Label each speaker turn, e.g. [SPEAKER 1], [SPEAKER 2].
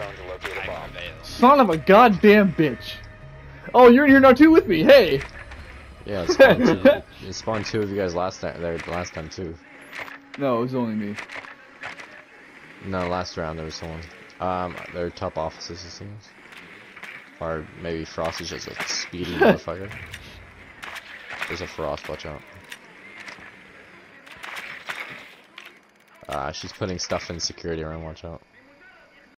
[SPEAKER 1] drone to locate a bomb.
[SPEAKER 2] Son of a goddamn bitch. Oh, you're in here now too with me. Hey.
[SPEAKER 3] Yeah, it spawned two, spawned two of you guys last time. There, last time too.
[SPEAKER 2] No, it was only me.
[SPEAKER 3] No, last round there was someone. Um, they're top offices it seems. Or maybe Frost is just a speedy motherfucker. There's a Frost, watch out. Uh, she's putting stuff in security room, watch out.